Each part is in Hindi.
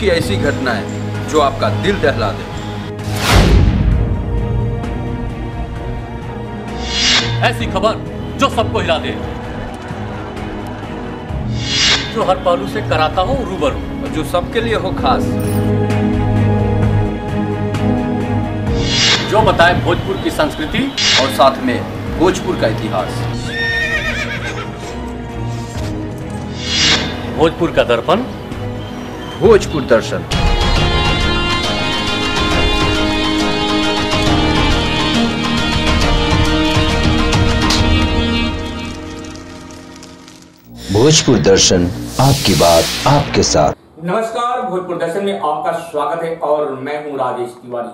की ऐसी घटनाएँ जो आपका दिल दहला दे। ऐसी खबर जो सबको हिला दे। जो हर पहलू से कराता हो रूबरू। और जो सबके लिए हो खास। जो बताए भोजपुर की संस्कृति और साथ में भोजपुर का इतिहास। भोजपुर का दर्पण भोजपुर दर्शन। भोजपुर दर्शन, आपकी बात आपके साथ। नमस्कार, भोजपुर दर्शन में आपका स्वागत है और मैं हूँ राजेश तिवारी।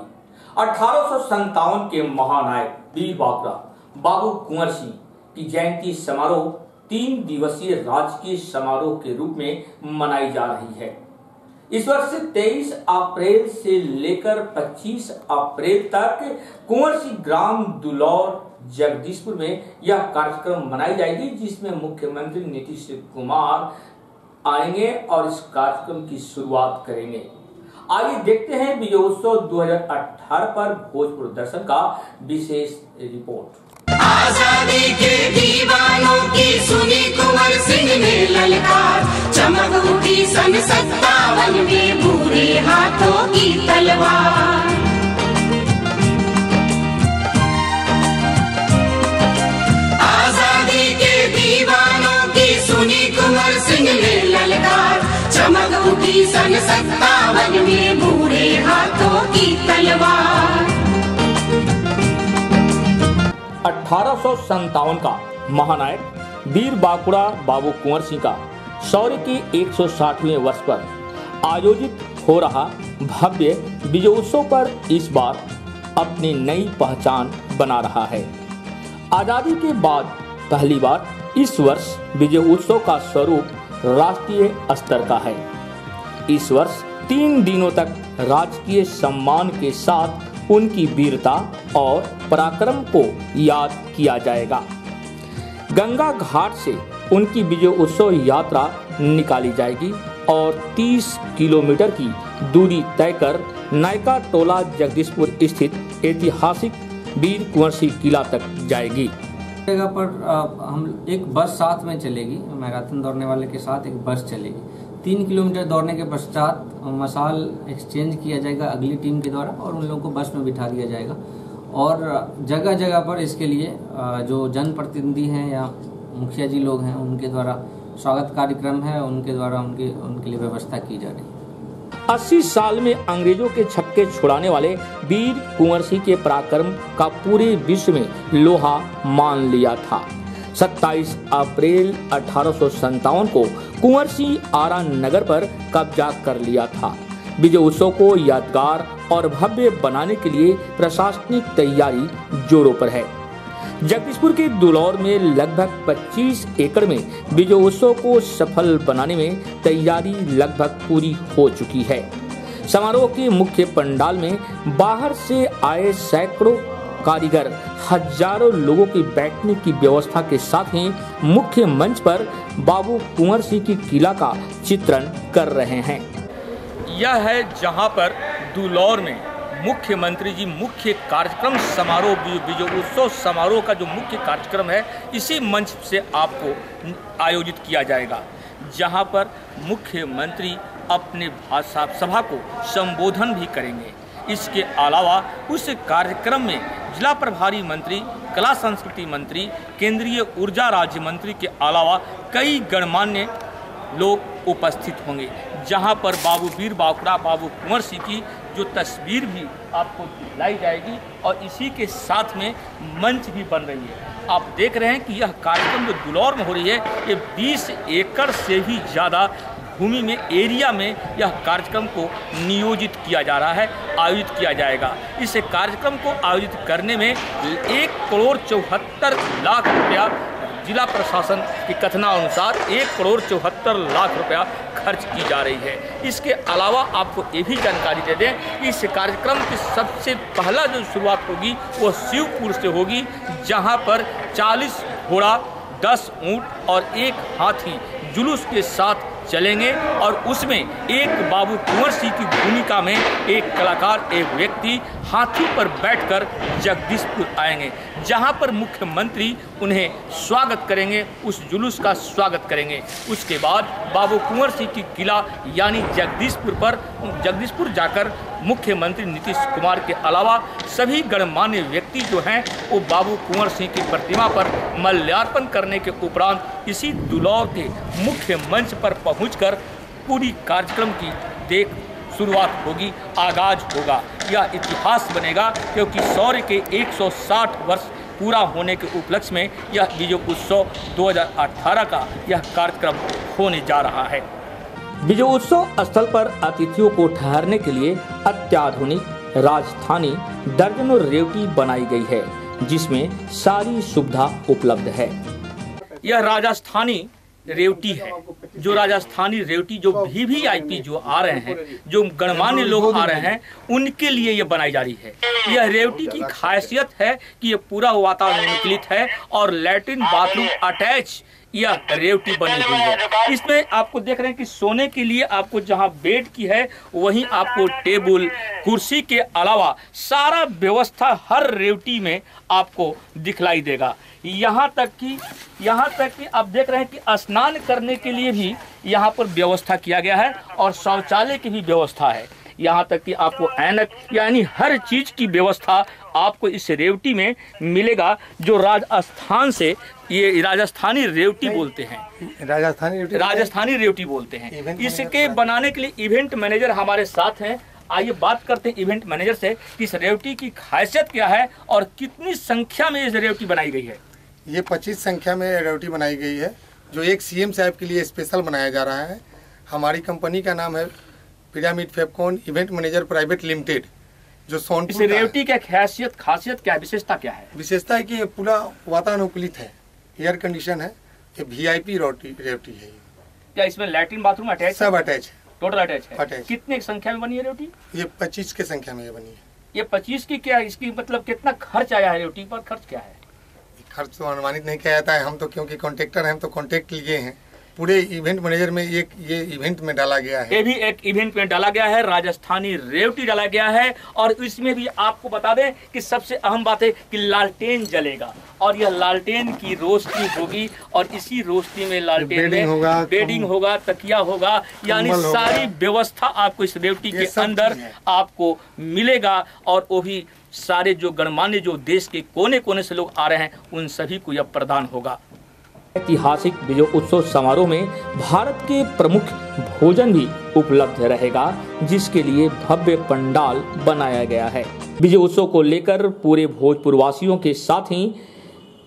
अठारह के महानायक वीर बाबरा बाबू कुंवर सिंह की जयंती समारोह तीन दिवसीय राजकीय समारोह के रूप में मनाई जा रही है। इस वर्ष 23 अप्रैल से लेकर 25 अप्रैल तक कुंवर सिंह ग्राम दुलौर, जगदीशपुर में यह कार्यक्रम मनाई जाएगी, जिसमें मुख्यमंत्री नीतीश कुमार आएँगे और इस कार्यक्रम की शुरुआत करेंगे। आइए देखते हैं विजय विजयोत्सव 2018 पर भोजपुर दर्शन का विशेष रिपोर्ट। आज़ादी के दीवानों की सुनी कुंवर सिंह ने ललकार। चमक उठी सन सत्तावन में बुरे हाथों की तलवार। आज़ादी के दीवानों की सुनी कुंवर सिंह ने ललकार। चमक उठी सन सत्तावन में बुरे हाथों की तलवार। अठारह का महानायक वीर बाकुड़ा बाबू कुंवर सिंह का शौर्य की 160वें वर्ष पर आयोजित हो रहा भव्य विजयोत्सव पर इस बार अपनी नई पहचान बना रहा है। आज़ादी के बाद पहली बार इस वर्ष विजय उत्सव का स्वरूप राष्ट्रीय स्तर का है। इस वर्ष तीन दिनों तक राजकीय सम्मान के साथ उनकी वीरता और पराक्रम को याद किया जाएगा। गंगा घाट से उनकी विजय उत्सव यात्रा निकाली जाएगी और 30 किलोमीटर की दूरी तय कर नायका टोला जगदीशपुर स्थित ऐतिहासिक वीर कुंवर सिंह किला तक जाएगी। जगह पर हम एक बस साथ में चलेगी, मैराथन दौड़ने वाले के साथ एक बस चलेगी। तीन किलोमीटर दौड़ने के पश्चात मसाल एक्सचेंज किया जाएगा अगली टीम के द्वारा और उन लोगों को बस में बिठा दिया जाएगा। और जगह जगह पर इसके लिए जो जनप्रतिनिधि हैं या मुखिया जी लोग हैं, उनके द्वारा स्वागत कार्यक्रम है, उनके द्वारा उनके उनके लिए व्यवस्था की जा रही 80 साल में अंग्रेज़ों के छक्के छुड़ाने वाले वीर कुंवर सिंह के पराक्रम का पूरे विश्व में लोहा मान लिया था। 27 अप्रैल अठारह सौ सत्तावन को कुंवर सिंह आरा नगर पर कब्जा कर लिया था। विजय उत्सव को यादगार और भव्य बनाने के लिए प्रशासनिक तैयारी जोरों पर है। जगदीशपुर के दुलौर में लगभग 25 एकड़ में विजय उत्सव को सफल बनाने में तैयारी लगभग पूरी हो चुकी है। समारोह के मुख्य पंडाल में बाहर से आए सैकड़ों कारीगर हज़ारों लोगों के बैठने की व्यवस्था के साथ ही मुख्य मंच पर बाबू कुंवर सिंह की किला का चित्रण कर रहे हैं। यह है जहाँ पर दुलौर में मुख्यमंत्री जी मुख्य कार्यक्रम समारोह विजय उत्सव समारोह का जो मुख्य कार्यक्रम है, इसी मंच से आपको आयोजित किया जाएगा, जहाँ पर मुख्यमंत्री अपने भाषा सभा को संबोधन भी करेंगे। इसके अलावा उस कार्यक्रम में जिला प्रभारी मंत्री, कला संस्कृति मंत्री, केंद्रीय ऊर्जा राज्य मंत्री के अलावा कई गणमान्य लोग उपस्थित होंगे, जहाँ पर बाबू वीर बाकुड़ा, बाबू कुंवर सिंह की जो तस्वीर भी आपको लाई जाएगी और इसी के साथ में मंच भी बन रही है। आप देख रहे हैं कि यह कार्यक्रम जो दुलौर में हो रही है, ये 20 एकड़ से भी ज़्यादा भूमि में, एरिया में यह कार्यक्रम को नियोजित किया जा रहा है, आयोजित किया जाएगा। इस कार्यक्रम को आयोजित करने में एक करोड़ चौहत्तर लाख रुपया जिला प्रशासन के कथनानुसार एक करोड़ चौहत्तर लाख रुपया खर्च की जा रही है। इसके अलावा आपको ये भी जानकारी दे दें कि इस कार्यक्रम की सबसे पहला जो शुरुआत होगी, वो शिवपुर से होगी, जहाँ पर 40 घोड़ा 10 ऊँट और एक हाथी जुलूस के साथ चलेंगे और उसमें एक बाबू कुंवर सिंह की भूमिका में एक कलाकार, एक व्यक्ति हाथी पर बैठकर जगदीशपुर आएँगे, जहाँ पर मुख्यमंत्री उन्हें स्वागत करेंगे, उस जुलूस का स्वागत करेंगे। उसके बाद बाबू कुंवर सिंह की किला, यानी जगदीशपुर पर, जगदीशपुर जाकर मुख्यमंत्री नीतीश कुमार के अलावा सभी गणमान्य व्यक्ति जो हैं, वो बाबू कुंवर सिंह की प्रतिमा पर मल्यार्पण करने के उपरांत इसी दुलौर के मुख्य मंच पर पहुंचकर पूरी कार्यक्रम की देख शुरुआत होगी, आगाज़ होगा। यह इतिहास बनेगा, क्योंकि सौर्य के 160 वर्ष पूरा होने के उपलक्ष्य में यह विजय उत्सव 2018 का यह कार्यक्रम होने जा रहा है। विजय उत्सव स्थल पर अतिथियों को ठहरने के लिए अत्याधुनिक राजधानी दर्जनों रेवटी बनाई गई है, जिसमें सारी सुविधा उपलब्ध है। यह राजस्थानी रेवटी है, जो राजस्थानी रेवटी जो भी भी आईपी जो आ रहे हैं, जो गणमान्य लोग आ रहे हैं, उनके लिए ये बनाई जा रही है। यह रेवटी की खासियत है कि ये पूरा वातावरण निकलित है और लैट्रिन बाथरूम अटैच यह रेवटी बनी हुई है। इसमें आपको देख रहे हैं कि सोने के लिए आपको जहाँ बेड की है, वहीं आपको टेबल, कुर्सी के अलावा सारा व्यवस्था हर रेवटी में आपको दिखलाई देगा। यहाँ तक कि, यहाँ तक कि आप देख रहे हैं कि स्नान करने के लिए भी यहाँ पर व्यवस्था किया गया है और शौचालय की भी व्यवस्था है। यहाँ तक कि आपको ऐनक यानी हर चीज़ की व्यवस्था आपको इस रेवटी में मिलेगा जो राजस्थान से ये राजस्थानी रेवटी बोलते हैं। राजस्थानी रेवटी राजस्थानी रेवटी बोलते हैं। इसके बनाने के लिए इवेंट मैनेजर हमारे साथ हैं। आइए बात करते हैं इवेंट मैनेजर से कि इस रेवटी की खासियत क्या है और कितनी संख्या में इस रेवटी बनाई गई है। ये 25 संख्या में रेवटी बनाई गई है जो एक सीएम साहब के लिए स्पेशल बनाया जा रहा है। हमारी कंपनी का नाम है pyramid Fepcon event manager private limited जो सोनपुर रेवटी की खासियत खासियत क्या विशेषता क्या है? विशेषता है कि ये पूरा वातानुकूलित है एयर कंडीशन है ये वीआईपी रोटी रेवटी है क्या इसमें लैट्रिन बाथरूम अटैच सब अटैच है। टोटल अटैच है। Attach। कितने संख्या में बनी है रेवटी ये 25 के संख्या में ये बनी है। ये पच्चीस की क्या इसकी मतलब कितना खर्च आया है रेवटी पर? खर्च क्या है? खर्च तो अनुमानित नहीं किया जाता है हम तो क्योंकि कॉन्ट्रेक्टर हैं हम तो कॉन्ट्रैक्ट लिए हैं। पूरे इवेंट मैनेजर में एक ये इवेंट में डाला गया है। ये भी एक इवेंट में डाला गया है राजस्थानी रेवटी डाला गया है और इसमें भी आपको बता दें कि सबसे अहम बात है कि लालटेन जलेगा और यह लालटेन की रोशनी होगी और इसी रोशनी में लालटेन में होगा, बेडिंग होगा तकिया होगा यानी सारी व्यवस्था आपको इस रेवटी के अंदर आपको मिलेगा और वो भी सारे जो गणमान्य जो देश के कोने कोने से लोग आ रहे हैं उन सभी को यह प्रदान होगा। ऐतिहासिक विजय उत्सव समारोह में भारत के प्रमुख भोजन भी उपलब्ध रहेगा, जिसके लिए भव्य पंडाल बनाया गया है। विजय उत्सव को लेकर पूरे भोजपुर वासियों के साथ ही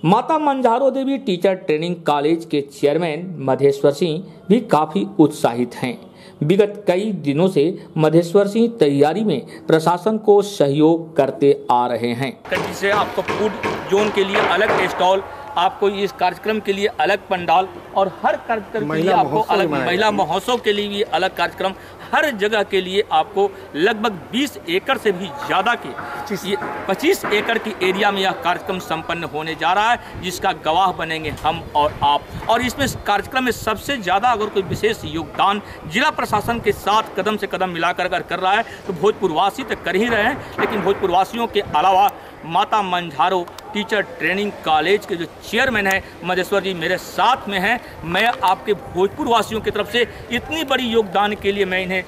Mata Manjharo Devi teacher training college के चेयरमैन मधेश्वर सिंह भी काफ़ी उत्साहित हैं। विगत कई दिनों से मधेश्वर सिंह तैयारी में प्रशासन को सहयोग करते आ रहे हैं। जिससे आपको फ़ूड जोन के लिए अलग स्टॉल आपको इस कार्यक्रम के लिए अलग पंडाल और हर कार्यक्रम के लिए आपको अलग महिला महोत्सव के लिए भी अलग कार्यक्रम। हर जगह के लिए आपको लगभग 20 एकड़ से भी ज़्यादा के 25 ये 25 एकड़ की एरिया में यह कार्यक्रम संपन्न होने जा रहा है जिसका गवाह बनेंगे हम और आप। और इसमें कार्यक्रम में सबसे ज़्यादा अगर कोई विशेष योगदान जिला प्रशासन के साथ कदम से कदम मिलाकर अगर कर रहा है तो भोजपुरवासी तो कर ही रहे हैं लेकिन भोजपुरवासियों के अलावा माता मंझारो टीचर ट्रेनिंग कॉलेज के जो चेयरमैन हैं मजेश्वर जी मेरे साथ में हैं। मैं आपके भोजपुर वासियों की तरफ़ से इतनी बड़ी योगदान के लिए मैं इन्हें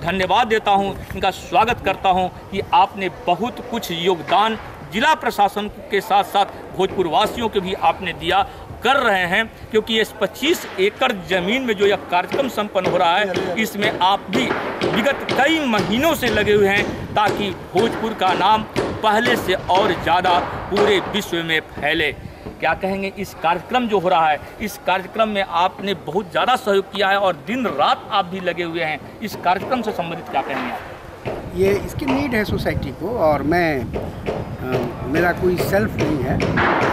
धन्यवाद देता हूँ, इनका स्वागत करता हूँ कि आपने बहुत कुछ योगदान जिला प्रशासन के साथ साथ भोजपुर वासियों के भी आपने दिया कर रहे हैं, क्योंकि इस 25 एकड़ ज़मीन में जो यह कार्यक्रम संपन्न हो रहा है, इसमें आप भी विगत कई महीनों से लगे हुए हैं, ताकि भोजपुर का नाम पहले से और ज़्यादा पूरे विश्व में फैले। क्या कहेंगे इस कार्यक्रम जो हो रहा है इस कार्यक्रम में आपने बहुत ज़्यादा सहयोग किया है और दिन रात आप भी लगे हुए हैं। इस कार्यक्रम से संबंधित क्या कहेंगे आप? ये इसकी नीड है सोसाइटी को और मैं अ, मेरा कोई सेल्फ नहीं है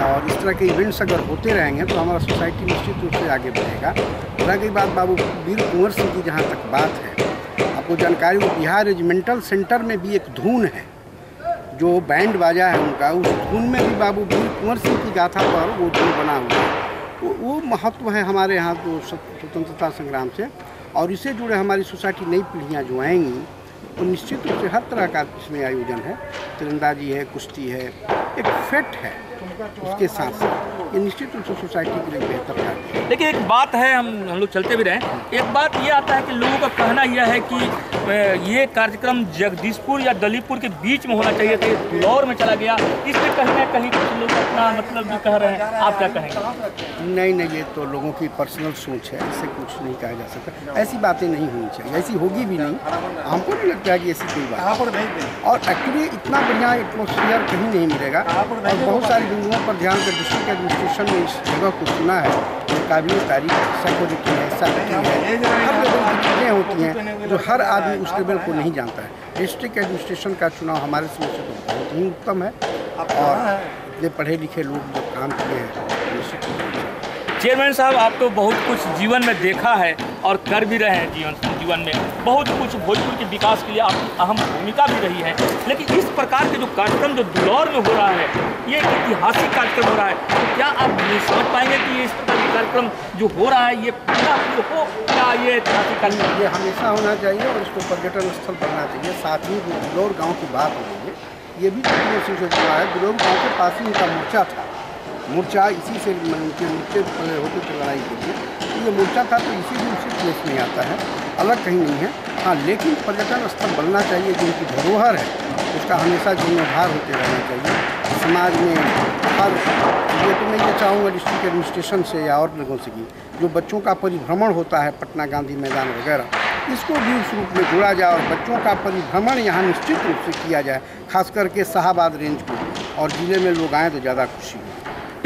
और इस तरह के इवेंट्स अगर होते रहेंगे तो हमारा सोसाइटी निश्चित रूप से आगे बढ़ेगा। रह बात बाबू वीर कुंवर सिंह की जहाँ तक बात है आपको जानकारी बिहार रेजिमेंटल सेंटर में भी एक धुन है। जो बैंड बाजा है उनका, उस धुन में भी बाबू भूल कुंवर सिंह की गाथा पर वो धुन बना हुआ है। वो वो महत्व है हमारे यहाँ तो स्वतंत्रता संग्राम से, और इससे जुड़े हमारी सोसाइटी नई पीढ़ियाँ जो आएँगी, वो निश्चित रूप से हर तरह का इसमें आयोजन है। तिरंदाजी है, कुश्ती है, एक फेट है। उसके साथ साथ ये निश्चित रूप से सोसाइटी के लिए बेहतर है लेकिन एक बात है हम हम लोग चलते भी रहे। एक बात ये आता है कि लोगों का कहना यह है कि ये कार्यक्रम जगदीशपुर या दलीपुर के बीच में होना चाहिए था फ्लोर में चला गया। इसमें कहीं ना कहीं कुछ लोग अपना मतलब भी कह रहे हैं आप क्या कहेंगे? नहीं नहीं ये तो लोगों की पर्सनल सोच है इससे कुछ नहीं कहा जा सकता। ऐसी बातें नहीं होनी चाहिए ऐसी होगी भी नहीं। हमको नहीं लगता है कि ऐसी कोई बात और एक्चुअली इतना बढ़िया एटमोसफियर कहीं नहीं मिलेगा। और बहुत सारी बिंदुओं पर ध्यान कर डिस्ट्रिक्ट एडमिनिस्ट्रेशन ने इस जगह को चुना है। काबिल तारीफ़ सिक्योरिटी है सेफ्टी है। हर लेवल की चीज़ें होती हैं जो हर आदमी उस लेवल को नहीं जानता है। डिस्ट्रिक्ट एडमिनिस्ट्रेशन का चुनाव हमारे समझ से तो बहुत ही उत्तम है और इतने पढ़े लिखे लोग जो काम किए हैं चेयरमैन साहब आप तो बहुत कुछ जीवन में देखा है और कर भी रहे हैं जीवन। जीवन में। बहुत कुछ भोजपुर के विकास के लिए आपकी अहम भूमिका भी रही है। लेकिन इस प्रकार के जो कार्यक्रम, जो दुलौर में हो रहा है, ये ऐतिहासिक कार्यक्रम हो रहा है। तो क्या आप समझ पाएँगे कि ये इस प्रकार के कार्यक्रम जो हो रहा है, ये पूरा हो, क्या ये ऐतिहासिक कार्यक्रम ये हमेशा होना चाहिए और इसको पर्यटन स्थल बनना चाहिए। साथ ही जो गुलौर गाँव की बात हो रही है। ये भी पिछले से जो है गुलौर गाँव के पास ही उनका मोर्चा था। मोर्चा इसी से उनके होते थे लड़ाई के लिए। ये मोर्चा था तो इसी भी उसी प्लेस में आता है। अलग कहीं नहीं है। हाँ लेकिन पर्यटन स्थल बनना चाहिए, जो उनकी धरोहर है। उसका हमेशा जीर्णोद्धार होते रहना चाहिए। समाज में हर ये तो मैं ये चाहूँगा डिस्ट्रिक्ट एडमिनिस्ट्रेशन से या और लोगों से कि जो बच्चों का परिभ्रमण होता है, पटना गांधी मैदान वगैरह, इसको भी उस रूप में जोड़ा जाए और बच्चों का परिभ्रमण यहाँ निश्चित रूप से किया जाए खास करके शाहबाद रेंज को। और ज़िले में लोग आएँ तो ज़्यादा खुशी हो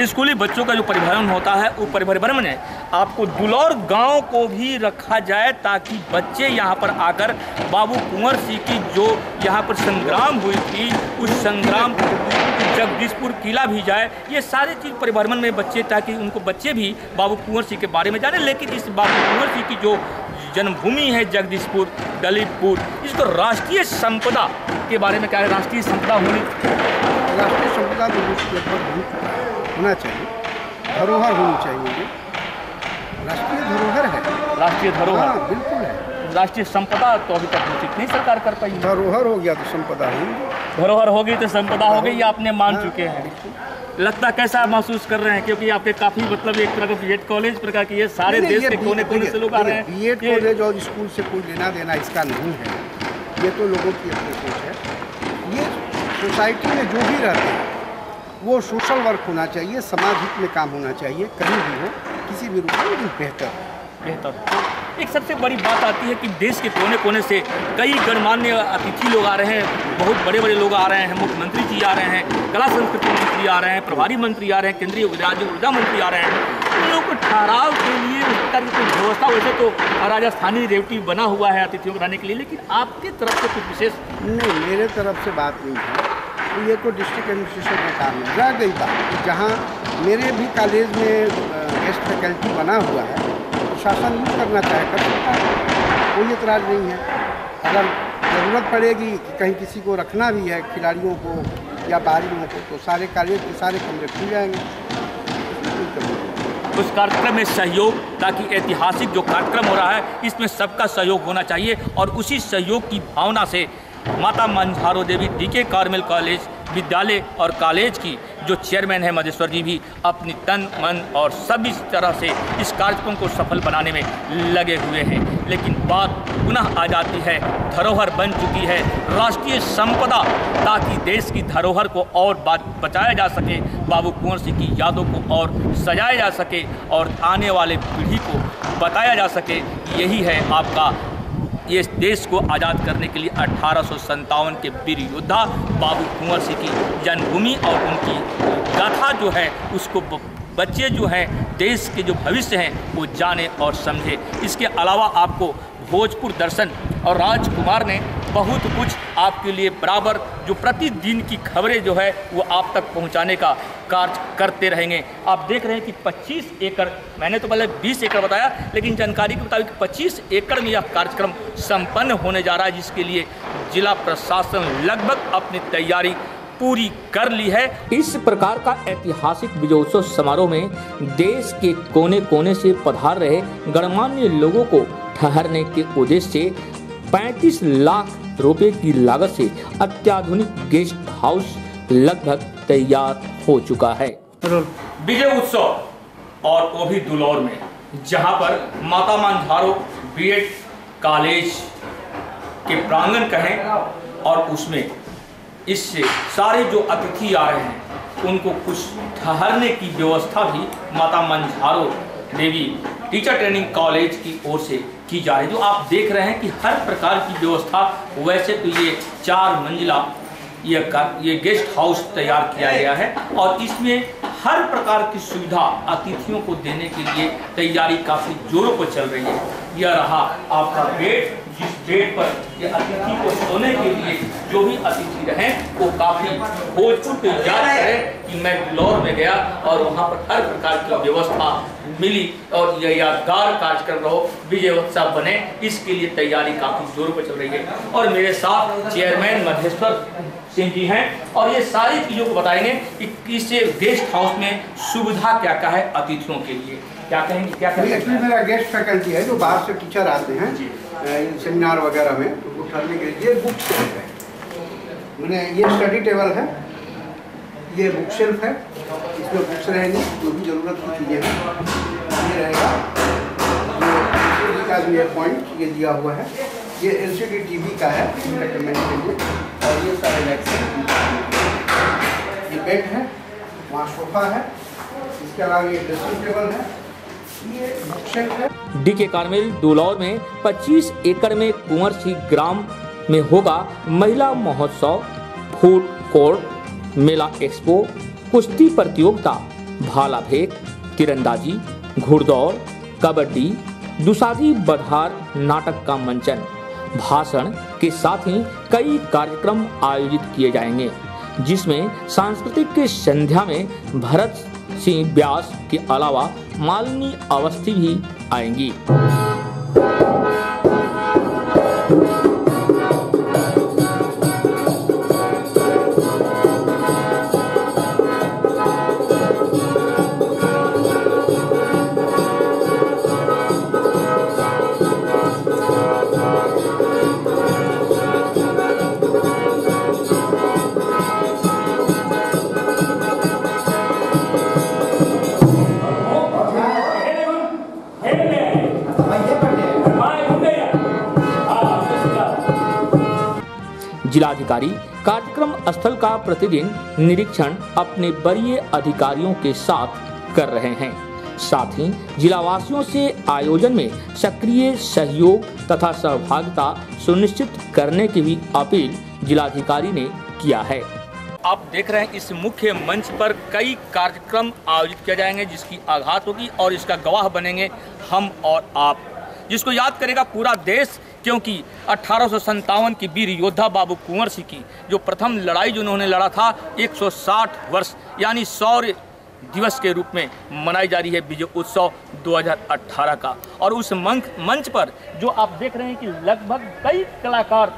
स्कूली बच्चों का जो परिभ्रमण होता है, वो परिभ्रमण है आपको दुलौर गाँव को भी रखा जाए ताकि बच्चे यहाँ पर आकर बाबू कुंवर सिंह की जो यहाँ पर संग्राम हुई थी, उस संग्राम जगदीशपुर किला भी जाए। ये सारी चीज़ परिभ्रमण में बच्चे, ताकि उनको बच्चे भी बाबू कुंवर सिंह के बारे में जाने। लेकिन इस बाबू कुंवर सिंह की जो जन्मभूमि है जगदीशपुर, दलीपपुर, इसको राष्ट्रीय संपदा के बारे में क्या है? राष्ट्रीय संपदा होनी। राष्ट्रीय संपदा लगभग होना चाहिए। धरोहर होनी चाहिए ये। राष्ट्रीय धरोहर है। राष्ट्रीय धरोहर। हाँ बिल्कुल है। राष्ट्रीय संपदा तो अभी तक घोषित नहीं सरकार कर पाई धरोहर हो गया तो संपदा होगी। धरोहर हो गई तो संपदा हो गई ये आपने मान हाँ, चुके हैं लगता कैसा महसूस कर रहे हैं? क्योंकि आपके काफ़ी मतलब एक तरह का बीएड कॉलेज प्रकार की ये सारे नहीं, देश के कोने कोने से लोग आ रहे हैं। बीएड ये- कॉलेज और स्कूल से कोई लेना देना इसका नहीं है। ये तो लोगों की अपनी सोच है। ये सोसाइटी में जो भी रहते हैं वो सोशल वर्क होना चाहिए समाज हित में काम होना चाहिए कहीं भी हो किसी भी रूप में लेकिन बेहतर। बेहतर। एक सबसे बड़ी बात आती है कि देश के कोने कोने से कई गणमान्य अतिथि लोग आ रहे हैं बहुत बड़े बड़े लोग आ रहे हैं मुख्यमंत्री जी आ रहे हैं कला संस्कृति मंत्री आ रहे हैं प्रभारी मंत्री आ रहे हैं केंद्रीय राज्य ऊर्जा मंत्री आ रहे हैं। इन लोगों को ठहराव के लिए उस प्रकार की कोई व्यवस्था वैसे तो राजस्थानी रेवटी बना हुआ है अतिथियों को रहने के लिए लेकिन आपकी तरफ़ से कुछ विशेष नहीं मेरे तरफ़ से बात नहीं है। ये तो डिस्ट्रिक्ट एडमिनिस्ट्रेशन का काम है। रह गई बात जहाँ मेरे भी कॉलेज में गेस्ट फैकल्टी बना हुआ है तो शासन यूज़ करना चाहे, कर सकता है। कोई इतराज़ नहीं है। अगर ज़रूरत पड़ेगी कि कहीं किसी को रखना भी है, खिलाड़ियों को या बाहरियों को तो सारे कॉलेज के सारे कमरे खुल जाएँगे। उस कार्यक्रम में सहयोग, ताकि ऐतिहासिक जो कार्यक्रम हो रहा है, इसमें सबका सहयोग होना चाहिए और उसी सहयोग की भावना से Mata Manjharo Devi D K Carmel college विद्यालय और कॉलेज की, जो चेयरमैन है मधेश्वर जी भी, अपनी तन, मन और सभी तरह से इस कार्यक्रम को सफल बनाने में लगे हुए हैं। लेकिन बात पुनः आ जाती है, धरोहर बन चुकी है। राष्ट्रीय संपदा, ताकि देश की धरोहर को और बचाया जा सके, बाबू कुंवर सिंह की यादों को और सजाया जा सके और आने वाले पीढ़ी को बताया जा सके। यही है आपका ये देश को आज़ाद करने के लिए अठारह के वीर योद्धा बाबू कुंवर सिंह की जन्मभूमि और उनकी गाथा जो है, उसको बच्चे जो हैं, देश के जो भविष्य हैं, वो जाने और समझे। इसके अलावा आपको भोजपुर दर्शन और राजकुमार ने बहुत कुछ आपके लिए बराबर जो प्रतिदिन की खबरें जो है वो आप तक पहुँचाने का कार्य करते रहेंगे। आप देख रहे हैं कि 25 एकड़, मैंने तो पहले 20 एकड़ बताया, लेकिन जानकारी के मुताबिक 25 एकड़ में यह कार्यक्रम संपन्न होने जा रहा है, जिसके लिए जिला प्रशासन लगभग अपनी तैयारी पूरी कर ली है। इस प्रकार का ऐतिहासिक विजयोत्सव समारोह में देश के कोने कोने से पधार रहे गणमान्य लोगों को ठहरने के उद्देश्य से 35 लाख रुपए की लागत से अत्याधुनिक गेस्ट हाउस लगभग तैयार हो चुका है। विजय उत्सव और वो भी दुलौर में, जहाँ पर माता मानधारो बीएड कॉलेज के प्रांगण कहें और उसमें इससे सारे जो अतिथि आ रहे हैं, उनको कुछ ठहरने की व्यवस्था भी Mata Manjharo Devi teacher training college की ओर से की जा रही है। जो आप देख रहे हैं कि हर प्रकार की व्यवस्था, वैसे तो ये चार मंजिला, ये ये गेस्ट हाउस तैयार किया गया है और इसमें हर प्रकार की सुविधा अतिथियों को देने के लिए तैयारी काफ़ी जोरों पर चल रही है। यह रहा आपका बेड, जिस बेड पर ये अतिथि को सोने के लिए जो भी अतिथि रहे, वो काफ़ी भोजपुर को याद करें कि मैं बिलौर में गया और वहाँ पर हर प्रकार की व्यवस्था मिली और यह यादगार कार्यक्रम रहो विजय उत्सव बने। इसके लिए तैयारी काफ़ी जोरों पर चल रही है। और मेरे साथ चेयरमैन मधेश्वर सिंह जी हैं और ये सारी चीज़ों को बताएँगे कि इस गेस्ट हाउस में सुविधा क्या क्या है अतिथियों के लिए। क्या कहेंगे? क्या कहेंगे एक्चुअली मेरा गेस्ट फैकल्टी है जो बाहर से टीचर आते हैं सेमिनार वगैरह में तो उनको ठहरने के लिए बुक शेल्फ है मैंने ये स्टडी टेबल है ये बुक शेल्फ है। इसमें बुक्स रहेंगी, जो भी ज़रूरत की चीज़ें हैं। ये रहेगा। ये का भी है पॉइंट ये दिया हुआ है। ये L C D T V का है एंटरटेनमेंट के लिए। और ये सारे रैक्स ये बेड है, वहाँ सोफा है। इसके अलावा ये ड्रेसिंग टेबल है। डी के कार्मेल दुलौर में 25 एकड़ में कुंवर सिंह ग्राम में होगा महिला महोत्सव। फ़ूड कोर्ट मेला एक्सपो, कुश्ती प्रतियोगिता भाला फेंक तिरंदाजी, घुड़दौड़, कबड्डी दुसादी बधार नाटक का मंचन, भाषण के साथ ही कई कार्यक्रम आयोजित किए जाएँगे, जिसमें सांस्कृतिक के संध्या में भरत सिंह व्यास के अलावा मालिनी अवस्थी भी आएँगी। जिलाधिकारी। कार्यक्रम स्थल का प्रतिदिन निरीक्षण अपने वरीय अधिकारियों के साथ कर रहे हैं। साथ ही जिलावासियों से आयोजन में सक्रिय सहयोग तथा सहभागिता सुनिश्चित करने की भी अपील जिलाधिकारी ने किया है। आप देख रहे हैं इस मुख्य मंच पर कई कार्यक्रम आयोजित किए जाएँगे, जिसकी आघात होगी और इसका गवाह बनेंगे हम और आप। जिसको याद करेगा पूरा देश क्योंकि अठारह की वीर योद्धा बाबू कुंवर सिंह की, जो प्रथम लड़ाई जो उन्होंने लड़ा था 160 वर्ष, यानी सौर्य दिवस के रूप में मनाई जा रही है विजय उत्सव 2018 का। और उस मंच मंच पर जो आप देख रहे हैं कि लगभग कई कलाकार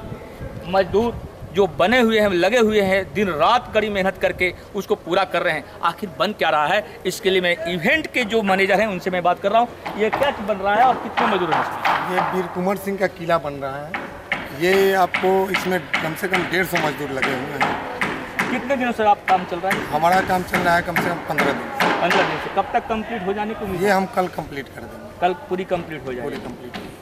मजदूर जो बने हुए हैं लगे हुए हैं दिन रात कड़ी मेहनत करके उसको पूरा कर रहे हैं। आखिर बन क्या रहा है? इसके लिए मैं इवेंट के जो मैनेजर हैं उनसे मैं बात कर रहा हूँ। ये क्या बन रहा है और कितने मजदूर हैं ये वीर कुंवर सिंह का किला बन रहा है। ये आपको इसमें कम से कम डेढ़ सौ मजदूर लगे हुए हैं। कितने दिनों से आप काम चल रहा है? हमारा काम चल रहा है कम से कम पंद्रह दिन पंद्रह दिन से। कब तक कंप्लीट हो जाने को ये हम कल कंप्लीट कर देंगे। कल पूरी कंप्लीट हो जाएगी। पूरी कंप्लीट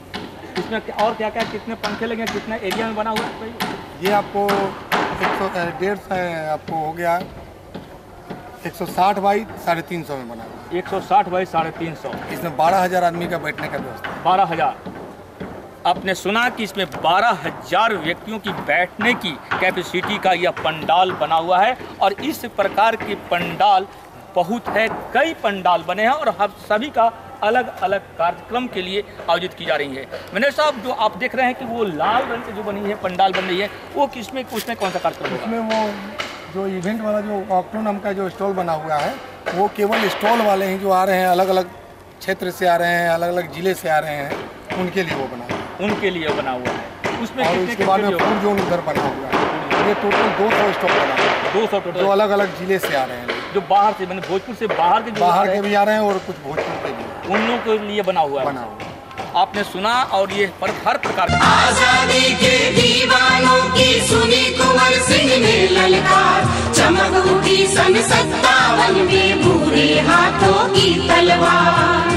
इसमें और क्या क्या कितने पंखे लगे हैं, कितने एरिया में बना हुआ है? भाई? ये आपको एक सौ डेढ़ सौ आपको हो गया। एक सौ साठ बाई साढ़े तीन सौ में बना। हुआ 160 बाई साढ़े तीन सौ। इसमें बारह हज़ार आदमी का बैठने का व्यवस्था बारह हज़ार। आपने सुना कि इसमें बारह हज़ार व्यक्तियों की बैठने की कैपेसिटी का यह पंडाल बना हुआ है और इस प्रकार के पंडाल बहुत है। कई पंडाल बने हैं और हम सभी का अलग अलग कार्यक्रम के लिए आयोजित की जा रही है। मैंने साहब जो आप देख रहे हैं कि वो लाल रंग से जो बनी है पंडाल बन रही है वो किसमें उसमें कौन सा कार्यक्रम उसमें वो जो इवेंट वाला जो ऑक्टो नाम का जो स्टॉल बना हुआ है वो केवल स्टॉल वाले हैं जो आ रहे हैं अलग अलग क्षेत्र से आ रहे हैं अलग अलग ज़िले से आ रहे हैं उनके लिए वो बना हुआ है। उनके लिए बना हुआ है। उसमें और उसके बाद में फ़ूड जोन उधर बना हुआ है। ये टोटल दो सौ स्टॉक बना है, दो सौ टोटल जो अलग अलग ज़िले से आ रहे हैं। जो बाहर से मैंने भोजपुर से बाहर के बाहर के भी आ रहे हैं और कुछ भोजपुर के भी। उन लोगों के लिए बना हुआ है। बना हुआ है। आपने सुना और ये पर हर प्रकार आज़ादी के दीवानों की सुनी कुंवर सिंह ने ललकार। चमक उठी सन सत्तावन में हाथों की तलवार।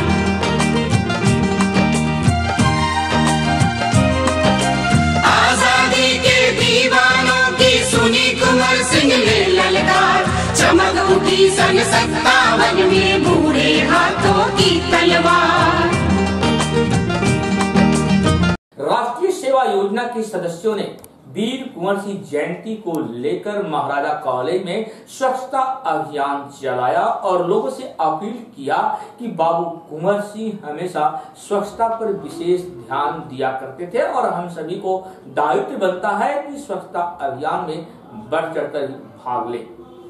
आज़ादी के दीवानों की सुनी कुंवर सिंह ने सन सत्तावन में भूरे हाथों की तलवार। राष्ट्रीय सेवा योजना के सदस्यों ने वीर कुंवर सिंह जयंती को लेकर महाराजा कॉलेज में स्वच्छता अभियान चलाया और लोगों से अपील किया कि बाबू कुंवर सिंह हमेशा स्वच्छता पर विशेष ध्यान दिया करते थे और हम सभी को दायित्व बनता है कि स्वच्छता अभियान में बढ़ चढ़कर भाग ले।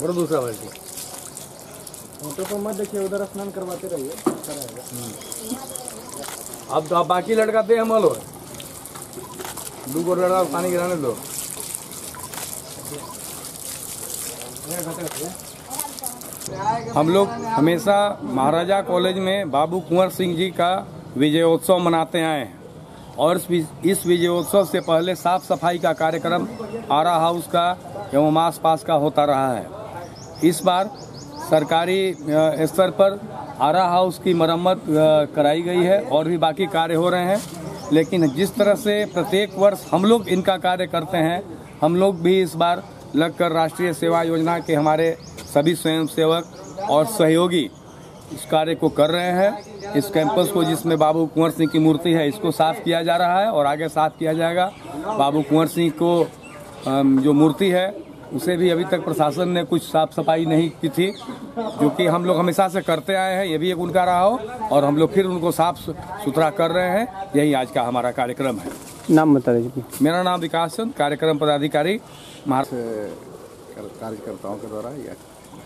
बड़ा दूसरा बाल्टी फ़ोटो को मत देखिए उधर स्नान करवाते रहिए अब तो आप बाकी लड़का दे हम लो दू गो लड़का पानी गिराने दो. हम लोग हमेशा महाराजा कॉलेज में बाबू कुंवर सिंह जी का विजयोत्सव मनाते आए हैं. और इस विजयोत्सव से पहले साफ़ सफ़ाई का कार्यक्रम आरा हाउस का एवं आस पास का होता रहा है। इस बार सरकारी स्तर पर आरा हाउस की मरम्मत कराई गई है और भी बाकी कार्य हो रहे हैं। लेकिन जिस तरह से प्रत्येक वर्ष हम लोग इनका कार्य करते हैं, हम लोग भी इस बार लगकर राष्ट्रीय सेवा योजना के हमारे सभी स्वयंसेवक और सहयोगी इस कार्य को कर रहे हैं। इस कैंपस को जिसमें बाबू कुंवर सिंह की मूर्ति है इसको साफ़ किया जा रहा है और आगे साफ़ किया जाएगा। बाबू कुंवर सिंह को जो मूर्ति है उसे भी अभी तक प्रशासन ने कुछ साफ़ सफ़ाई नहीं की थी जो कि हम लोग हमेशा से करते आए हैं ये भी एक उनका रहा हो और हम लोग फिर उनको साफ़ सुथरा कर रहे हैं। यही आज का हमारा कार्यक्रम है। नाम बता दीजिए मेरा नाम विकास चंद कार्यक्रम पदाधिकारी महाराष्ट्र कार्यकर्ताओं के द्वारा यह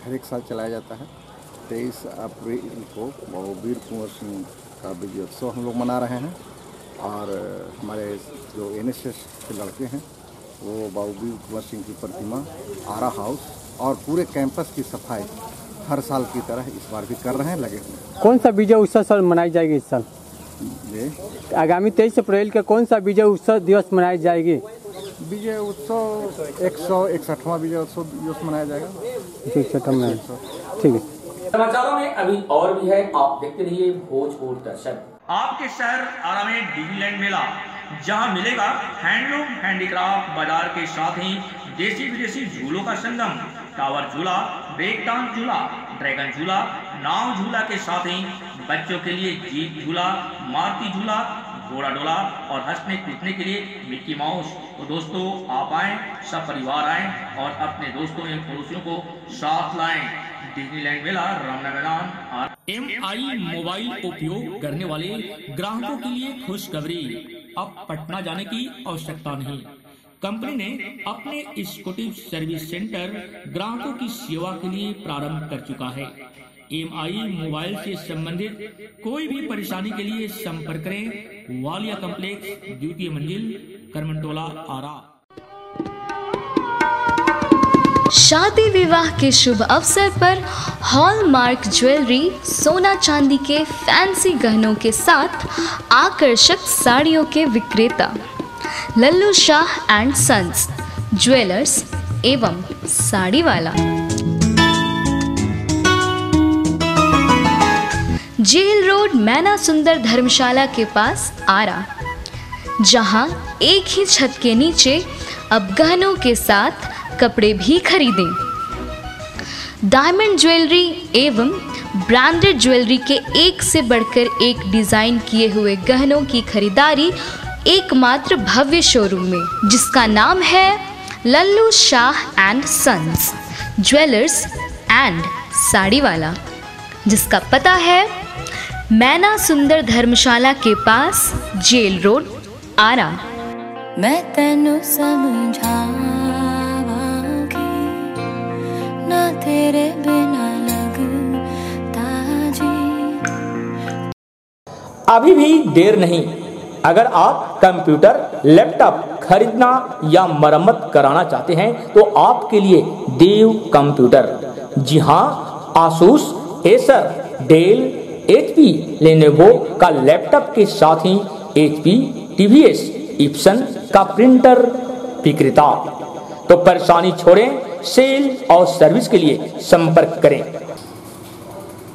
हर एक साल चलाया जाता है। तेईस अप्रैल को बाबू वीर कुंवर सिंह का विजयोत्सव हम लोग मना रहे हैं और हमारे जो एनएसएस के लड़के हैं वो बाबू वीर कुंवर सिंह की प्रतिमा आरा हाउस और पूरे कैंपस की सफ़ाई हर साल की तरह इस बार भी कर रहे हैं लगे हुए कौन सा विजय उत्सव सर मनाई जाएगी इस साल? आगामी तेईस अप्रैल का कौन सा विजय उत्सव दिवस मनाई जाएगी? विजय उत्सव एक सौ इकसठवां विजय उत्सव दिवस मनाया जाएगा। ठीक है। समाचारों में अभी और भी है। आप देखते रहिए भोजपुर दर्शन। आपके शहर आरा में डिजनीलैंड मेला, जहाँ मिलेगा हैंडलूम हैंडीक्राफ्ट बाज़ार के साथ ही देसी विदेशी झूलों का संगम, टावर झूला ब्रेक डांस झूला, ड्रैगन झूला, नाव झूला के साथ ही बच्चों के लिए जीप झूला, मारुति झूला, घोड़ा डोला और हंसने कूदने के लिए मिक्की माउस। तो दोस्तों, आप आए, सब परिवार आए और अपने दोस्तों एवं पड़ोसियों को साथ लाएँ। एम आई मोबाइल उपयोग करने वाले ग्राहकों के लिए खुशखबरी। अब पटना जाने की आवश्यकता नहीं। कंपनी ने अपने स्कूटी सर्विस सेंटर ग्राहकों की सेवा के लिए प्रारंभ कर चुका है। एम आई मोबाइल से संबंधित कोई भी परेशानी के लिए संपर्क करें। वालिया कम्प्लेक्स, द्वितीय मंजिल करमनटोला आरा। शादी विवाह के शुभ अवसर पर हॉलमार्क ज्वेलरी, सोना चांदी के फैंसी गहनों के साथ आकर्षक साड़ियों के विक्रेता, Lallu Shah and sons jewellers एवं साड़ी वाला जेल रोड, मैना सुंदर धर्मशाला के पास आरा, जहाँ एक ही छत के नीचे अब गहनों के साथ कपड़े भी खरीदें। डायमंड ज्वेलरी एवं ब्रांडेड ज्वेलरी के एक से बढ़कर एक डिज़ाइन किए हुए गहनों की खरीदारी एकमात्र भव्य शोरूम में, जिसका नाम है Lallu Shah and sons jewellers and sari वाला जिसका पता है मैना सुंदर धर्मशाला के पास जेल रोड, आरा। मैं तेनु समझावांगी अभी भी देर नहीं। अगर आप कंप्यूटर, लैपटॉप खरीदना या मरम्मत कराना चाहते हैं तो आपके लिए देव कंप्यूटर। जी हाँ Asus Acer Dell HP Lenovo का लैपटॉप के साथ ही एचपी टीवीएस इप्सन का प्रिंटर विक्रेता। तो परेशानी छोड़ें सेल और सर्विस के लिए संपर्क करें।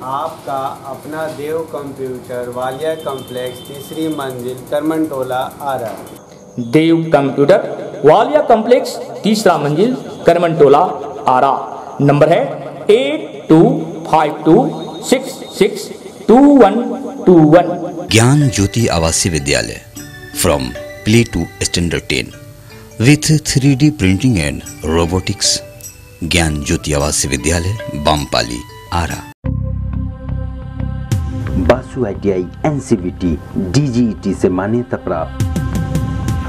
आपका अपना देव कंप्यूटर वालिया कॉम्प्लेक्स तीसरी मंजिल करमन टोला है देव कंप्यूटर वालिया कॉम्प्लेक्स तीसरा मंजिल करमन टोला आरा। नंबर है eight two five two six six two one two one. Gyan Jyoti Awasiya Vidyalaya from play to standard ten with three D printing and robotics Gyan Jyoti Awasiya Vidyalaya, Bampali, Ara. Basu ITI, NCVT, DGET से मान्यता प्राप्त।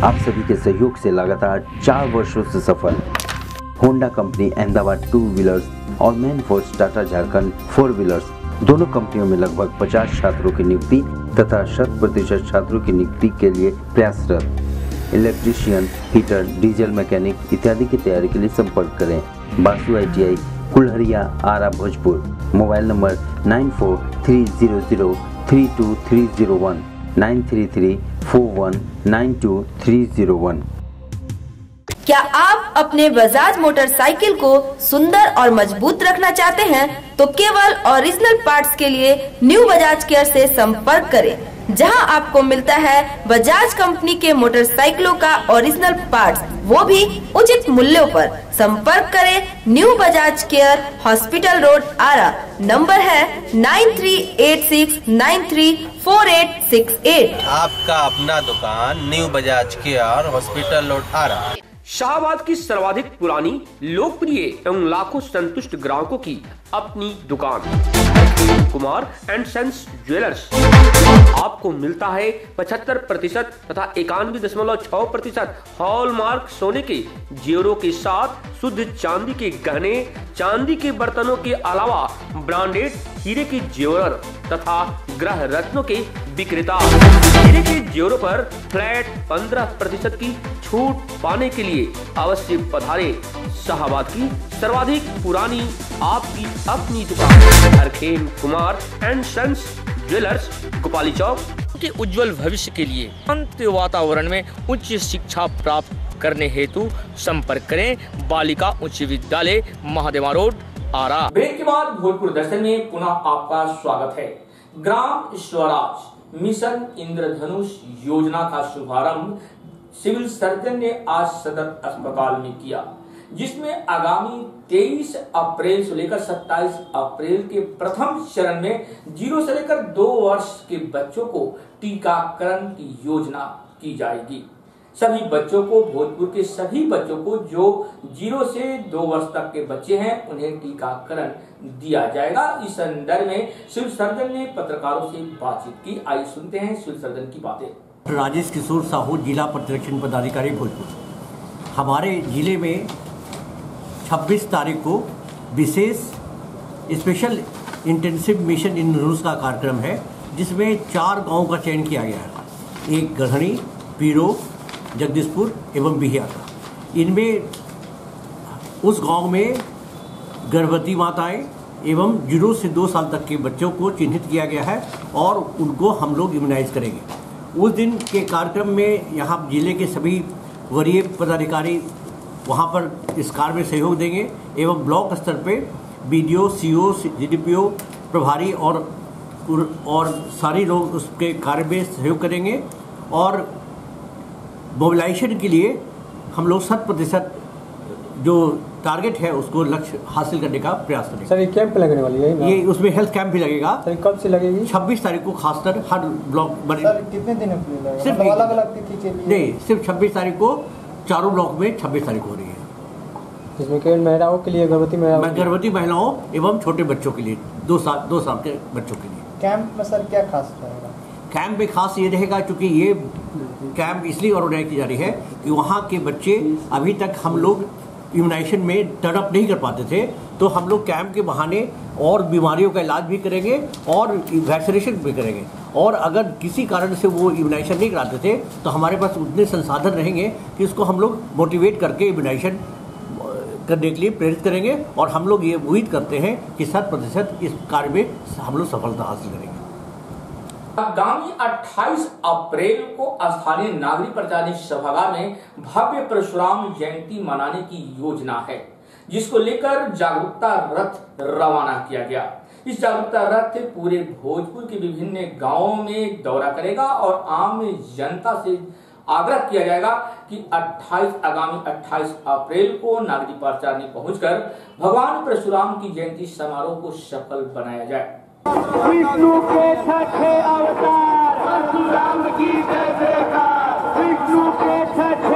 आप सभी के सहयोग से लगातार चार वर्षों से सफल। Honda company, Ahmedabad two wheelers और man force, Tata Jharkhand four wheelers, दोनों कंपनियों में लगभग 50 छात्रों की नियुक्ति तथा शत प्रतिशत छात्रों की नियुक्ति के लिए प्रयासरत। इलेक्ट्रीशियन, हीटर, डीजल मैकेनिक इत्यादि की तैयारी के लिए संपर्क करें। Basu I T I Kulharia, Ara Bhojpur, mobile number nine four three zero zero three two three zero one, nine three three four one nine two three zero one. क्या आप अपने बजाज मोटरसाइकिल को सुंदर और मज़बूत रखना चाहते हैं? तो केवल ओरिजिनल पार्ट्स के लिए न्यू बजाज केयर से संपर्क करें। जहाँ आपको मिलता है बजाज कंपनी के मोटरसाइकिलों का ओरिजिनल पार्ट्स वो भी उचित मूल्यों पर। संपर्क करें new Bajaj care hospital road Ara. Number है nine three eight six nine three four eight six eight. आपका अपना दुकान new Bajaj care hospital road Ara. Shahabad की सर्वाधिक पुरानी लोकप्रिय एवं लाखों संतुष्ट ग्राहकों की अपनी दुकान। कुमार एंड सन्स ज्वेलर्स आपको मिलता है 75 प्रतिशत तथा इक्यानवे दशमलव छह प्रतिशत हॉलमार्क सोने के जेवरों के साथ शुद्ध चांदी के गहने, चांदी के बर्तनों के अलावा ब्रांडेड हीरे के जेवर तथा ग्रह रत्नों के विक्रेता। हीरे के जेवरों पर फ्लैट 15 प्रतिशत की छूट पाने के लिए अवश्य पधारे। शाहबाद की सर्वाधिक पुरानी आपकी अपनी दुकान Harkhem Kumar and sons jewellers Gopali Chowk. के उज्जवल भविष्य के लिए अंत वातावरण में उच्च शिक्षा प्राप्त करने हेतु संपर्क करें बालिका उच्च विद्यालय महादेवा रोड आरा। ब्रेक के बाद भोजपुर दर्शन में पुनः आपका स्वागत है। ग्राम स्वराज मिशन इंद्रधनुष योजना का शुभारंभ सिविल सर्जन ने आज सदर अस्पताल में किया। जिसमें आगामी 23 अप्रैल से लेकर 27 अप्रैल के प्रथम चरण में ज़ीरो से लेकर दो वर्ष के बच्चों को टीकाकरण की योजना की जाएगी। सभी बच्चों को, भोजपुर के सभी बच्चों को जो ज़ीरो से दो वर्ष तक के बच्चे हैं, उन्हें टीकाकरण दिया जाएगा। इस संदर्भ में सिविल सर्जन ने पत्रकारों से बातचीत की। आई सुनते हैं सिविल सर्जन की बातें। राजेश किशोर साहू, जिला प्रतिरक्षण पदाधिकारी, भोजपुर। हमारे ज़िले में 26 तारीख को विशेष स्पेशल इंटेंसिव मिशन इन रूस का कार्यक्रम है, जिसमें चार गाँवों का चयन किया गया है। एक गढ़नी, पीरो, जगदीशपुर एवं बिहिया का इनमें उस गाँव में गर्भवती माताएँ एवं ज़ीरो से दो साल तक के बच्चों को चिन्हित किया गया है और उनको हम लोग इम्यूनाइज करेंगे। उस दिन के कार्यक्रम में यहाँ ज़िले के सभी वरीय पदाधिकारी वहाँ पर इस कार्य में सहयोग देंगे एवं ब्लॉक स्तर पे बीडीओ सीओ जीडीपीओ प्रभारी और और सारे लोग उसके कार्य में सहयोग करेंगे। और मोबिलाइजेशन के लिए हम लोग शत प्रतिशत जो टारगेट है उसको लक्ष्य हासिल करने का प्रयास करेंगे। सर ये कैंप लगने वाली है ये उसमें हेल्थ कैंप भी लगेगा। सर कब से लगेगी? 26 तारीख को खासकर हर ब्लॉक बने। सर कितने दिन सिर्फ़ मतलब अलग अलग तिथि के लिए? नहीं सिर्फ़ 26 तारीख को चारों ब्लॉक में 26 तारीख हो रही है। जिसमें केवल महिलाओं के लिए गर्भवती महिलाओं गर्भवती महिलाओं एवं छोटे बच्चों के लिए दो साल दो साल के बच्चों के लिए। कैंप में सर क्या खास रहेगा? कैंप में खास ये रहेगा क्योंकि ये कैंप इसलिए ऑर्गेनाइज की जा रही है कि वहाँ के बच्चे अभी तक हम लोग इम्यूनाइजेशन में टर्नअप नहीं कर पाते थे तो हम लोग कैंप के बहाने और बीमारियों का इलाज भी करेंगे और वैक्सीनेशन भी करेंगे। और अगर किसी कारण से वो इम्यूनाइजेशन नहीं कराते थे तो हमारे पास उतने संसाधन रहेंगे कि उसको हम लोग मोटिवेट करके इम्यूनाइजेशन करने के लिए प्रेरित करेंगे और हम लोग ये उम्मीद करते हैं कि शत प्रतिशत इस कार्य में हम लोग सफलता हासिल करेंगे। आगामी 28 अप्रैल को स्थानीय नागरिक प्रचार सभागार में भव्य परशुराम जयंती मनाने की योजना है, जिसको लेकर जागरूकता रथ रवाना किया गया। इस जागरूकता रथ पूरे भोजपुर के विभिन्न गाँवों में दौरा करेगा और आम जनता से आग्रह किया जाएगा कि 28 आगामी 28 अप्रैल को नागरिक प्रचार में पहुंचकर भगवान परशुराम की जयंती समारोह को सफल बनाया जाए। विष्णु के छठे अवतार, परशुराम की जय जयकार। विष्णु के छठे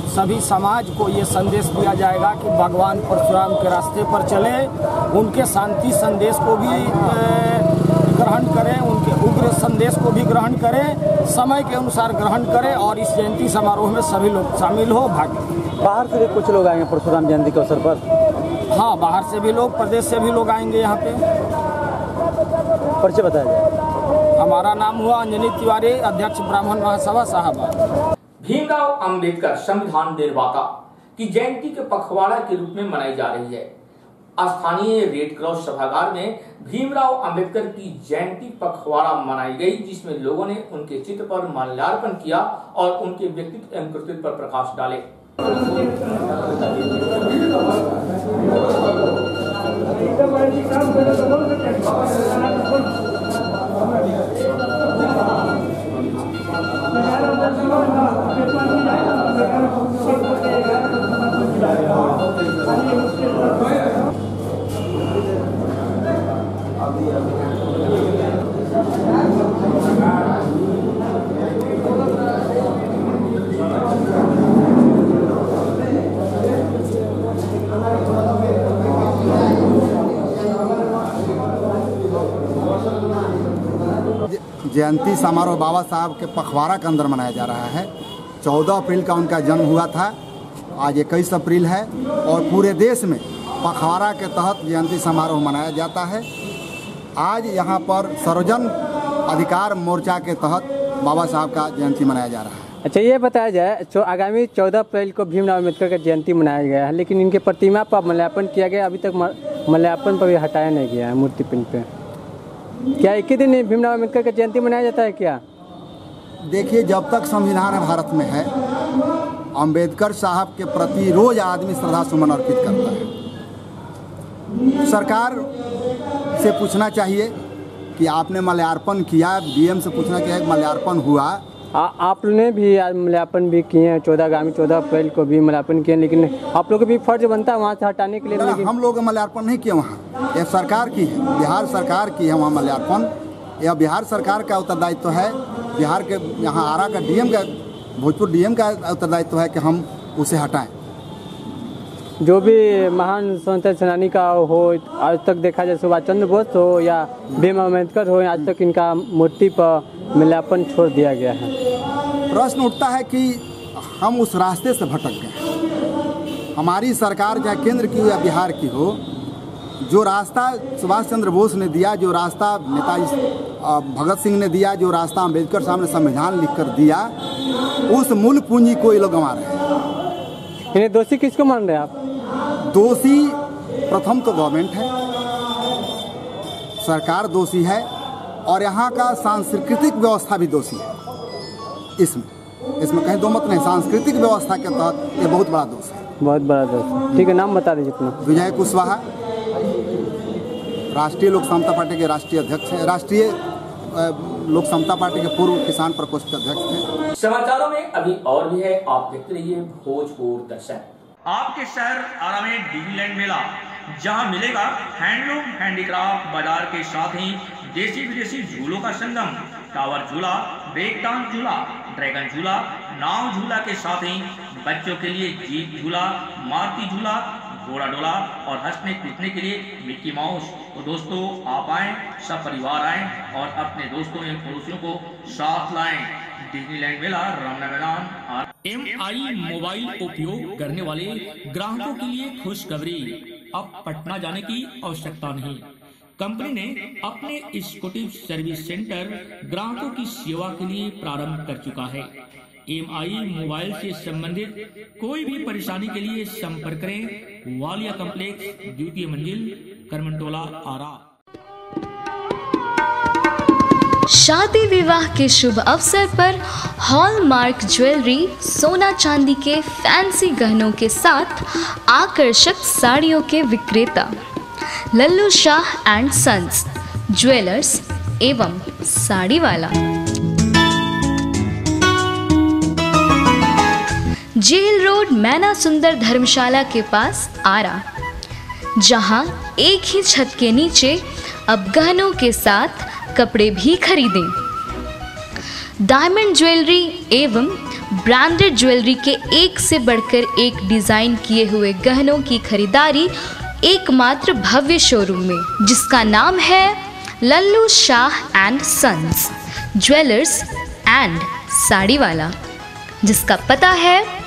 सभी समाज को ये संदेश दिया जाएगा कि भगवान परशुराम के रास्ते पर चले उनके शांति संदेश को भी ग्रहण करें उनके उग्र संदेश को भी ग्रहण करें समय के अनुसार ग्रहण करें और इस जयंती समारोह में सभी लोग शामिल हो भाग बाहर से भी कुछ लोग आएँगे परशुराम जयंती के अवसर पर? हाँ बाहर से भी लोग प्रदेश से भी लोग आएँगे यहाँ पे। परिचय बताया जाए। हमारा नाम हुआ अंजनी तिवारी अध्यक्ष ब्राह्मण महासभा साहबाद भीमराव अंबेडकर संविधान निर्माता की जयंती के पखवाड़ा के रूप में मनाई जा रही है। स्थानीय रेड क्रॉस सभागार में भीमराव अंबेडकर की जयंती पखवाड़ा मनाई गई, जिसमें लोगों ने उनके चित्र पर माल्यार्पण किया और उनके व्यक्तित्व एवं कृतित्व पर प्रकाश डाले जयंती समारोह बाबा साहब के पखवाड़ा के अंदर मनाया जा रहा है। चौदह अप्रैल का उनका जन्म हुआ था। आज इक्कीस अप्रैल है और पूरे देश में पखवाड़ा के तहत जयंती समारोह मनाया जाता है। आज यहाँ पर सर्वजन अधिकार मोर्चा के तहत बाबा साहब का जयंती मनाया जा रहा है। अच्छा ये बताया जाए जो आगामी चौदह अप्रैल को भीमराव अंबेडकर का जयंती मनाया गया है, लेकिन इनके प्रतिमा पर मल्यार्पण किया गया, अभी तक मल्यार्पण पर भी हटाया नहीं गया है, मूर्ति पिंड पे। क्या एक ही दिन भीमराव अंबेडकर का जयंती मनाया जाता है क्या? देखिए जब तक संविधान भारत में है अंबेडकर साहब के प्रति रोज आदमी श्रद्धा सुमन अर्पित करता है। सरकार से पूछना चाहिए कि आपने मल्यार्पण किया डीएम से पूछना चाहिए कि मल्यार्पण हुआ। आ, आपने भी आज मूल्यांकन भी किए हैं चौदह आगामी चौदह अप्रैल को भी मूल्यांकन किए लेकिन आप लोग को भी फ़र्ज़ बनता है वहाँ से हटाने के लिए लेकिन हम लोग मल्यार्पण नहीं किए वहाँ। यह सरकार की है बिहार सरकार की है वहाँ मल्यार्पण। यह बिहार सरकार का उत्तरदायित्व तो है बिहार के यहाँ आरा का डीएम का भोजपुर डीएम का उत्तरदायित्व तो है कि हम उसे हटाएँ। जो भी महान स्वतंत्रता सेनानी का हो आज तक देखा जाए सुभाष चंद्र बोस हो या भीम अंबेडकर हो आज तक इनका मूर्ति पर मूल्यांकन छोड़ दिया गया है। प्रश्न उठता है कि हम उस रास्ते से भटक गए हमारी सरकार चाहे केंद्र की हो या बिहार की हो जो रास्ता सुभाष चंद्र बोस ने दिया जो रास्ता नेताजी भगत सिंह ने दिया जो रास्ता अंबेडकर साहब ने संविधान लिखकर दिया उस मूल पूंजी को ये लोग गंवा रहे हैं। इन्हें दोषी किसको मान रहे हैं आप? दोषी प्रथम तो गवर्नमेंट है सरकार दोषी है और यहाँ का सांस्कृतिक व्यवस्था भी दोषी है। इसमें इसमें कहीं दो मत नहीं सांस्कृतिक व्यवस्था के तहत ये बहुत बड़ा दोष है। बहुत बड़ा दोष ठीक है नाम बता दीजिए अपना। विजय कुशवाहा राष्ट्रीय लोक समता पार्टी के राष्ट्रीय अध्यक्ष हैं। राष्ट्रीय लोक समता पार्टी के पूर्व किसान प्रकोष्ठ के अध्यक्ष थे समाचारों में अभी और भी है। आप देखते रहिए भोजपुर दर्शन। आपके शहर आरा में डिजीलैंड मेला जहाँ मिलेगा हैंडलूम हैंडीक्राफ्ट बाज़ार के साथ ही देसी विदेशी झूलों का संगम टावर झूला ब्रेक डांस झूला ड्रैगन झूला नाव झूला के साथ ही बच्चों के लिए जीप झूला मारुति झूला घोड़ा डोला और हंसने कूदने के लिए मिक्की माउस तो दोस्तों, आप आए, सब परिवार आए और अपने दोस्तों एवं पड़ोसियों को साथ लाएँ। डिज्नीलैंड मेला रामना मैदान एम आई मोबाइल उपयोग करने वाले ग्राहकों के लिए खुशखबरी। अब पटना जाने की आवश्यकता नहीं। कंपनी ने अपने स्कूटी सर्विस सेंटर ग्राहकों की सेवा के लिए प्रारंभ कर चुका है। एमआई मोबाइल से संबंधित कोई भी परेशानी के लिए संपर्क करें। वालिया कम्प्लेक्स, द्वितीय मंजिल, करमनटोला, आरा। शादी विवाह के शुभ अवसर पर हॉलमार्क ज्वेलरी सोना चांदी के फैंसी गहनों के साथ आकर्षक साड़ियों के विक्रेता। Lallu Shah and sons jewellers एवं साड़ी वाला जेल रोड मैना सुंदर धर्मशाला के पास आरा, जहाँ एक ही छत के नीचे अब गहनों के साथ कपड़े भी खरीदें। डायमंड ज्वेलरी एवं ब्रांडेड ज्वेलरी के एक से बढ़कर एक डिज़ाइन किए हुए गहनों की खरीदारी एकमात्र भव्य शोरूम में, जिसका नाम है Lallu Shah and sons jewellers and Sari Wala जिसका पता है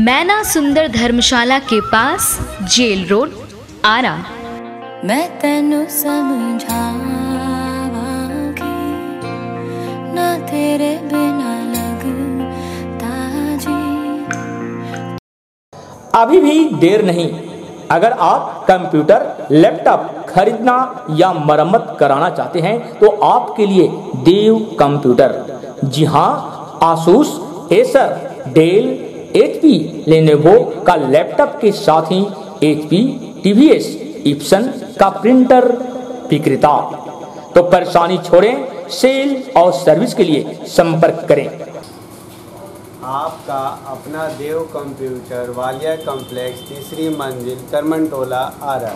मैना सुंदर धर्मशाला के पास जेल रोड आरा। मैं तेनु समझावांगी ना तेरे बिना लगता जी। अभी भी देर नहीं। अगर आप कंप्यूटर लैपटॉप खरीदना या मरम्मत कराना चाहते हैं तो आपके लिए देव कंप्यूटर। जी हाँ Asus Acer Dell HP Lenovo का लैपटॉप के साथ ही एचपी टीवीएस इप्सन का प्रिंटर विक्रेता। तो परेशानी छोड़ें सेल और सर्विस के लिए संपर्क करें। आपका अपना देव कंप्यूटर वालिया कॉम्प्लेक्स तीसरी मंजिल करमन टोला आरा।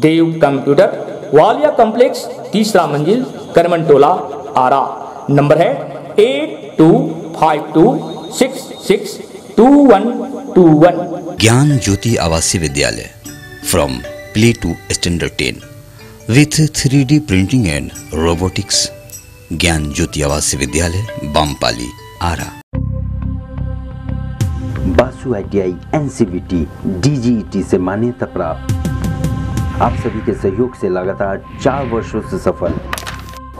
देव कंप्यूटर वालिया कॉम्प्लेक्स तीसरा मंजिल करमन टोला आरा। नंबर है eight two five two six six two one two one Gyan Jyoti आवासीय विद्यालय from play to standard ten with three D printing and robotics Gyan Jyoti आवासीय Vidyalaya Bampali Ara. Basu ITI NCVT DGET से मान्यता प्राप्त। आप सभी के सहयोग से लगातार चार वर्षों से सफल।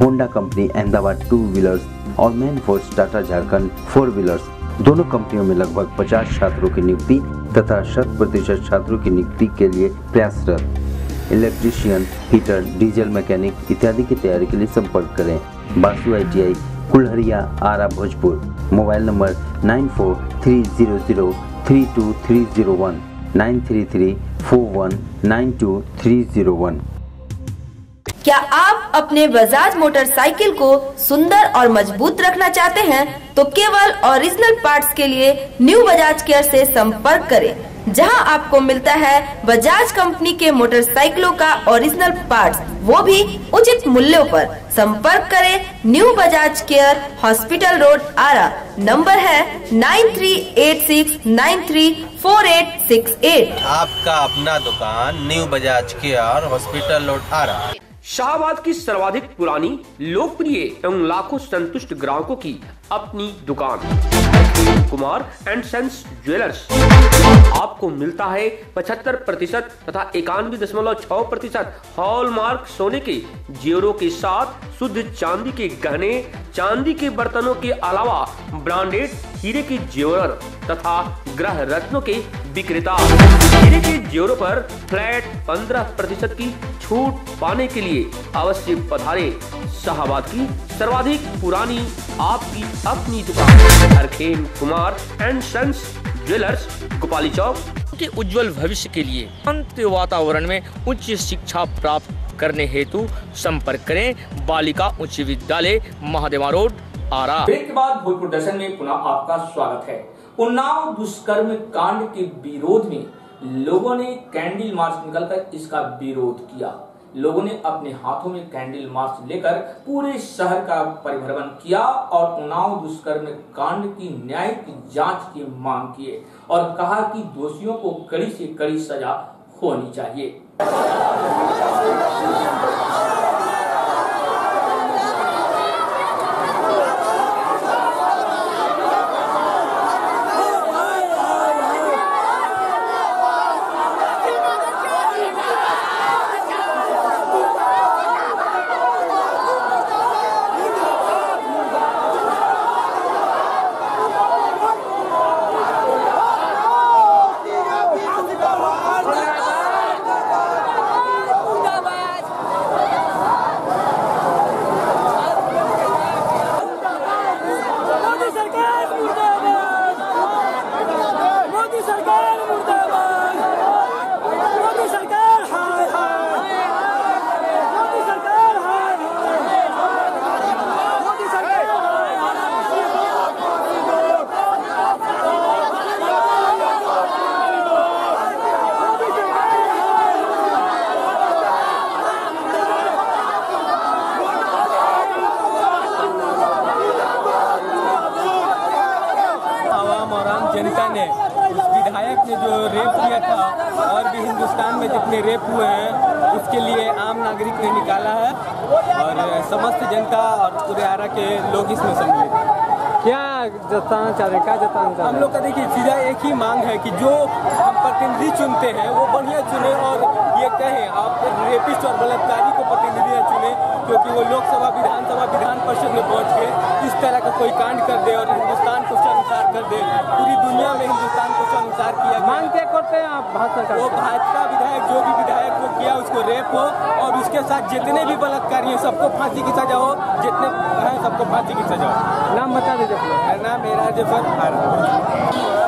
Honda company Ahmedabad two wheelers और man force Tata Jharkhand four wheelers दोनों कंपनियों में लगभग 50 छात्रों की नियुक्ति तथा शत प्रतिशत छात्रों की नियुक्ति के लिए प्रयासरत इलेक्ट्रीशियन, हीटर, डीजल मैकेनिक इत्यादि की तैयारी के लिए संपर्क करें। बासु आई Kulhariya, Ara Bhojpur. Mobile number nine four three zero zero three two three zero one, nine three three four one, nine two three zero one. क्या आप अपने बजाज मोटरसाइकिल को सुंदर और मज़बूत रखना चाहते हैं? तो केवल ओरिजिनल पार्ट्स के लिए न्यू बजाज केयर से संपर्क करें, जहाँ आपको मिलता है बजाज कंपनी के मोटरसाइकिलों का ओरिजिनल पार्ट्स वो भी उचित मूल्यों पर। संपर्क करें new Bajaj care hospital road Ara. Number है nine three eight six nine three four eight six eight आपका अपना दुकान new Bajaj care hospital road Ara. Shahabad की सर्वाधिक पुरानी लोकप्रिय एवं लाखों संतुष्ट ग्राहकों की अपनी दुकान। Kumar and sons jewellers. आपको मिलता है 75 प्रतिशत तथा इक्यानवे दशमलव छह प्रतिशत हॉलमार्क सोने के जेवरों के साथ शुद्ध चांदी के गहने, चांदी के बर्तनों के अलावा ब्रांडेड हीरे के जेवर तथा ग्रह रत्नों के विक्रेता। हीरे के जेवरों पर फ्लैट 15 प्रतिशत की छूट पाने के लिए अवश्य पधारे। शाहबाद की सर्वाधिक पुरानी आपकी अपनी दुकान Harkhem Kumar and sons jewellers Gopali Chowk. के उज्जवल भविष्य के लिए अंत वातावरण में उच्च शिक्षा प्राप्त करने हेतु संपर्क करें बालिका उच्च विद्यालय महादेवा रोड आरा। ब्रेक के बाद भोजपुर दर्शन में पुनः आपका स्वागत है। उन्नाव दुष्कर्म कांड के विरोध में लोगों ने कैंडल मार्च निकलकर इसका विरोध किया। लोगों ने अपने हाथों में कैंडल मार्च लेकर पूरे शहर का परिभ्रमण किया और उन्नाव दुष्कर्म कांड की न्यायिक जाँच की मांग किए और कहा कि दोषियों को कड़ी से कड़ी सजा होनी चाहिए मोदी सरकार मुर्दाबाद मोदी सरकार मुर्दाबाद मोदी सरकार हाय हाय मोदी सरकार हाय हाय मोदी सरकार हाय आवाम और आम जनता ने उस विधायक ने जो रेप किया था और भी हिंदुस्तान में जितने रेप हुए हैं उसके लिए आम नागरिक ने निकाला है और समस्त जनता और पूरे आरा के लोग इसमें सम्मिलित हैं क्या जताना चाह रहे हैं क्या जताना चाह हम रहे लोग का देखिए सीधा एक ही मांग है कि जो हम प्रतिनिधि चुनते हैं वो बढ़िया चुने और ये कहें आप रेपिस्ट और बलात्कारी को प्रतिनिधि न चुने क्योंकि वो लोकसभा विधानसभा विधान परिषद में पहुँच के इस तरह का कोई कांड कर दे और हिंदुस्तान को शर्मसार कर दे। पूरी दुनिया में हिंदुस्तान को शर्मसार किया मांग क्या करते हैं आप भाजपा वो भाजपा विधायक जो भी विधायक को किया उसको रेप हो और उसके साथ जितने भी बलात्कारी हैं सबको फांसी की सजा हो। जितने हैं सबको फांसी की सजा हो। नाम बता दीजिए अपना। नाम मेरा ज़फ़र आरा